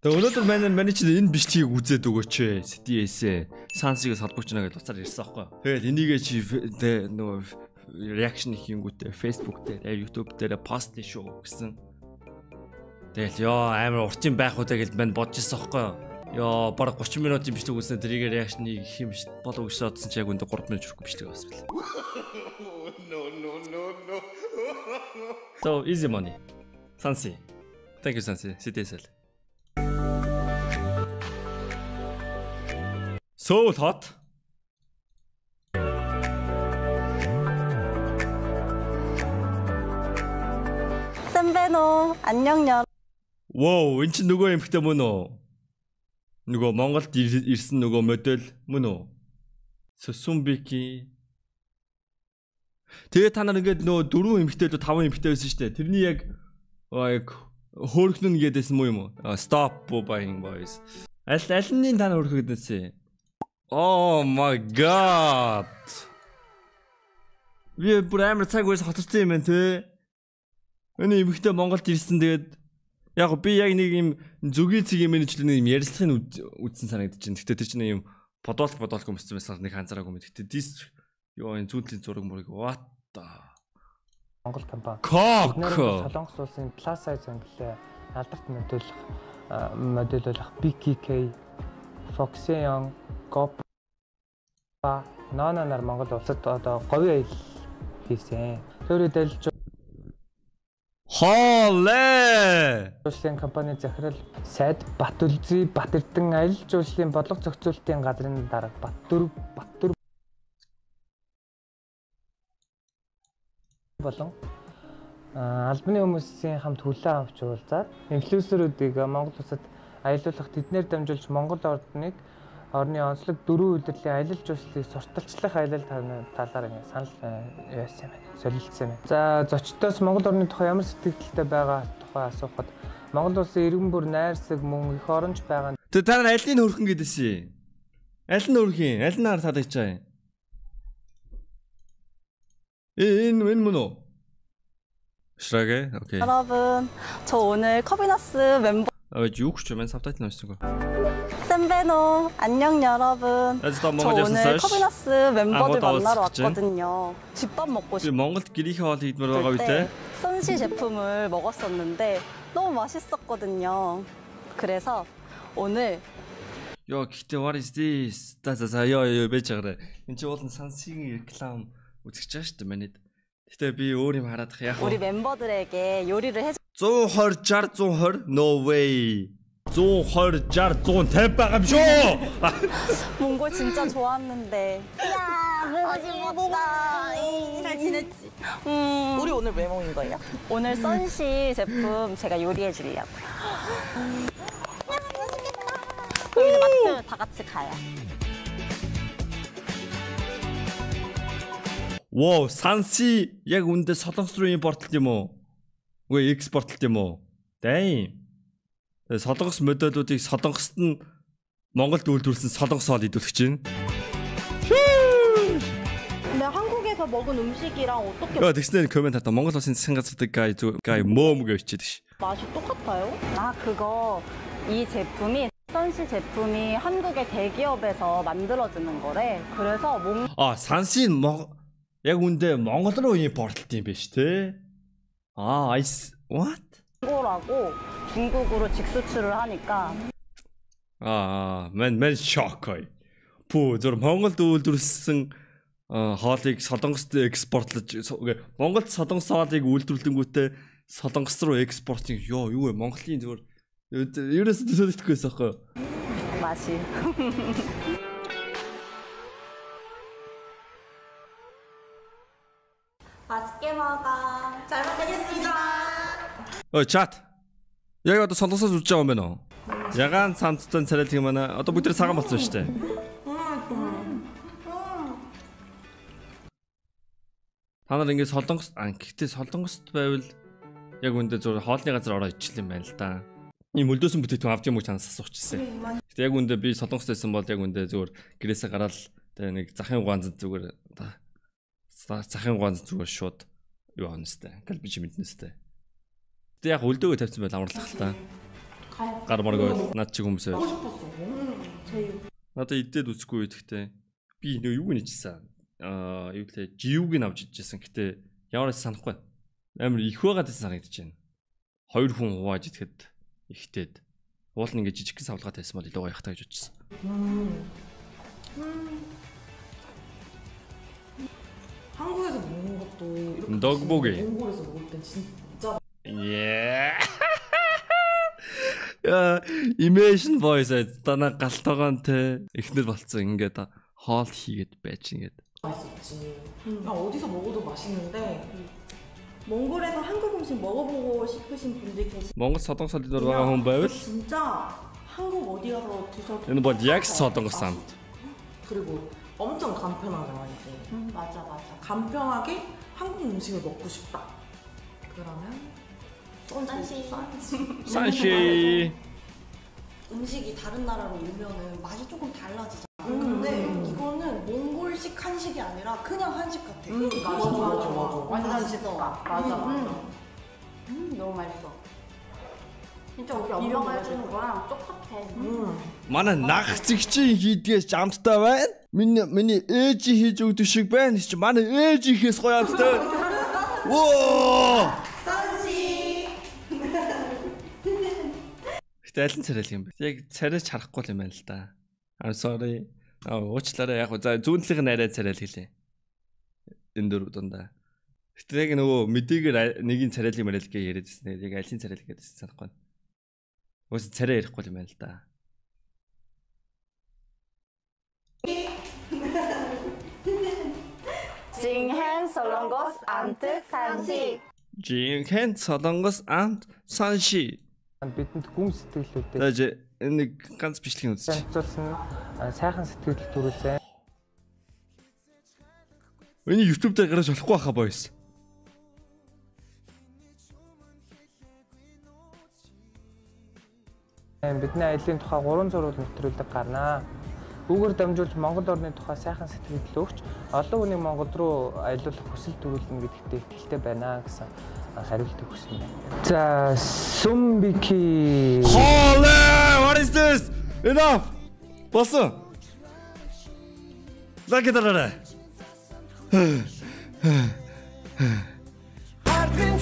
Тэгээ өнөөдөр манай манай чинь энэ бичлэгийг үзээд өгөөч ээ. CTS-ээ Сансиг салбагч наа гэж уцаар ирсэн аахгүй. Тэгээд энийгээ чи нөгөө реакшн хийнгүүтээ Facebook дээр, YouTube дээр пост шүү гэсэн. Тэгэл ёо амар урчин байх уу гэж мань бодож ирсэн аахгүй. Йоо, баг 30 минутын бичлэг үзсэн тэрийг реакшн хийх юм шүү. болов гэж бодсон чи яг үндэ 3 минут хүрэх бичлэг бас бил. No no no no. So easy money. Sansi. Thank you Sansi. CTSL. So hot. 선배노 안녕 여. Wow, эн чинь нөгөө эмхтэй мөн үү? Нөгөө Монголд ирсэн нөгөө модель мөн үү? Сусумбики. Тэгээ та нар ингээд нөгөө дөрвөн эмхтэй л таван эмхтэй байсан шүү дээ. Тэрний яг яг хөөрхнөн гэдээсэн мүү юм уу? Stop buying boys. Аль аль нь та нар хөөрхөдөөсэй? Oh my god. Би бүр амар цаг үеэс хоторсон юм байна те. Өний эмэгтэй Монголд ирсэн тэгээд яг би яг нэг юм зүгийн цэгийн менежлэн юм ярилцлагыг үзсэн санагдаж байна. Гэтэ тэр чинь юм подолк подолк өмссөн байсан нэг анзаараагүй мэт. Гэтэ дис ёо энэ зүүнтлийн зураг мурыг what the Монгол компани. Кок. Солонгос улсын plus size ангиллаа алдарт модельх модельлох BKK Foxeon Gop ба Нононоор Монгол улсад одоо говийн аялал хийсэн. Төрөд альж Хоолэ. Жуулчлалын компани захирал сайд Батүлзий Батэрдэн аялал жуулчлалын бодлого зохицуулалтын газрын дарга Баттүр Баттүр болон албаны хүмүүсийн хамт хүлээн авч уулзаад инфлюенсерүүдийг Монгол улсад аялуулах тэднэр дамжуулж Монгол орныг орны онцлог дөрвөн удирлын аялал жуулчлалыг сурталчлах аялал талаар ингэ санал яасан юм байна. Солилцсон юм. За зочдоос Монгол орны тухай ямар сэтгэлдтэй байгаа тухай асуухад Монгол улсын иргэн бүр найрсаг мөн их оронч байгаа. Тэ та нар алийг хөрхөн гэдээсээ. Аль нь хөрхийн? Аль нь хар таадагч чаа. Энэ энэ мөн үү? Шрагэ. Окей. 여러분, 저 오늘 커비너스 멤버 아, 왜 юу гэж байна? сабтайтл 넣었어. 쌤베노 안녕 여러분. Аз 저 та Монгол 오늘 явсан 커비너스 멤버들 아무것도 만나러 없었지? 왔거든요. 집밥 먹고 Би Монголд гэрийнхээ хоол хийдмээр байгаа 싶을 үедээ 때 선시 제품을 먹었었는데 너무 맛있었거든요. 그래서 오늘 Йоо гэхдээ what is this? За за за ёо ёо байж байгаарай. Энд чи уулын сансигийн реклам үзэж байгаа шүү дээ манайд. Гэтэ би өөр юм хараад яг 우리 멤버들에게 요리를 해 쪼헐짤 쪼헐 노웨이 쪼헐짤 쪼 대빵합쇼 몽골 진짜 좋았는데. 야 그러지 못다 잘 지냈지? 음. 우리 오늘 왜 먹는 거예요? 오늘 선시 제품 제가 요리해 주려고요. 음. 히르마트 다 같이 가요. 와우 산시. 야 근데 사탕수령이 버틸지 뭐. Үгүй экспортлт юм уу? Дай. Тэгээ солонгос модулуудыг солонгост нь Монголд үйлдвэрлэсэн солонгос хоол идүүлэх чинь. 근데 한국에서 먹은 음식이랑 어떻게 Яа тэгснээр комент хата Монгол улсын засгийн газардаг гай зү гай мөөм гэж бичээд ш. 맛이 똑같아요? 아, 그거 이 제품이 선시 제품이 한국의 대기업에서 만들어주는 거래. 그래서 몽 А сансийн Мон- яг үндэ Монгол руу импортлт юм биш те. А айс what? 몽골하고 중국으로 직수출을 하니까 Аа, мен мен шокой. Пүү зөв Монголд үйлдвэрлэсэн а, хоолыг солонгост экспортлож со- үгүй, Монголд солонгос хоолыг үйлдвэрлэнгүүтээ солонгос руу экспортинг ёо юу вэ Монголын зөвөр ерөөсөө төсөөлөхгүй байсан байхгүй юу? 맛 Ой чат. Яг одоо солонгосоос үзэж байгаа юм байна уу? Ягаан самцтай царайлт юм байна. Одоо бүгд цагаан болсон шүү дээ. Та нар ингээд солонгос а гэхдээ солонгост байвал яг үндэ зөв хоолны газар ороо ичлээ юм байна л да. Ийм мөлдөөсөн бүтээгдэхүүн авч юм уу чанаас асуучсан. Гэтэ яг үндэ би солонгост байсан бол яг үндэ зөвөр гэрээсээ гараад тэгээ нэг захын ганц зүгээр захын ганц зүгээр шууд юу хонстой. Галбич мэднэстэй. Гэтэ яг үлдөөгөө тавьсан байл амарлах л та. Гар маргаа над чиг хүмүүс байл. 제육. Надаа идээд үзэхгүй гэхдээ би нөө юу нээжсэн. Аа юу гэлээ живг нь авч ижсэн. Гэтэ ямар ч санахгүй. Амар их байгаад байсан санагдаж байна. Хоёр хүн хувааж идэхэд ихтээд уул нь ингээ жижигхэн савлгаад байсан бол илүү гоё хата гэж бодчихсон. 한국에서 먹는 것도 이렇게 떡볶이. 몽골에서 먹을 땐 진짜 Yeah. Яа, Imagine Boys танаа галтайгаан те эхнэр болцсон ингээд хоол хийгээд байж ингээд. 맛있었지. 그냥 어디서 먹어도 맛있는데 몽골에서 한국 음식 먹어보고 싶으신 분들 계시. Монгол солонгос солид байгаа хүн байвал 진짜 한국 어디 가서 드셔도. энэ бол яг солонгос ам. 그리고 엄청 간편하잖아 이게. 음, 맞아 맞아. 간편하게 한국 음식을 먹고 싶다. 그러면 짠시. 산시. 음식이 다른 나라로 오면은 맛이 조금 달라지잖아. 음. 근데 이거는 몽골식 한식이 아니라 그냥 한식 같아. 음, 맞아 맞아 맞아. 완전 맛있어. 맞아 맞아. 음. 음, 너무 맛있어. 진짜 우리 비벼 엄마가 먹어야 해주는 거랑 똑같아. 음. Манай нах зэгчийн хийдгээс жамттай байна. Миний миний ээж хийж өгдөг шиг байна. Чи манай ээж ихээс гоё амттай. Воо! Гэтэ аль нь царайлаг юм бэ? Яг царайч харахгүй юм байна л да. I'm sorry. Аа уучлаарай яг за зүүнлийнх нь арай царайлаг хэлээ. Энэ дөрв дундаа. Гэтэ яг нөгөө мэдээгээр нэгийн царайлаг мэрэл гээ яриад ирсэн. Яг аль нь царайлаг гэдэгсэн санахгүй байна. Өөс царай ярихгүй юм байна л да. Жинхэн солонгос амт санши. Жинхэн солонгос амт санши бидэнд гүн сэтгэлүүдээ За жи нэг ганц бичлэгийн үзчих. санацуулсан а, сайхан сэтгэл төрүүлсэн. Энийг YouTube дээр гаргаж болохгүй хаа boys. Бидний аялын тухай 3 зурвал нэвтрүүлэг гарнаа. Үүгээр дамжуулж Монгол орны тухай сайхан сэтгэл өгч олон хүнийг Монгол руу аялуулах хүсэл төрүүлнэ гэдэгт итгэлтэй байна гэсэн хариулт өгсөн байна. За, Сумбики Holy, what is this? Enough. Босон. Лагидараа. Harpim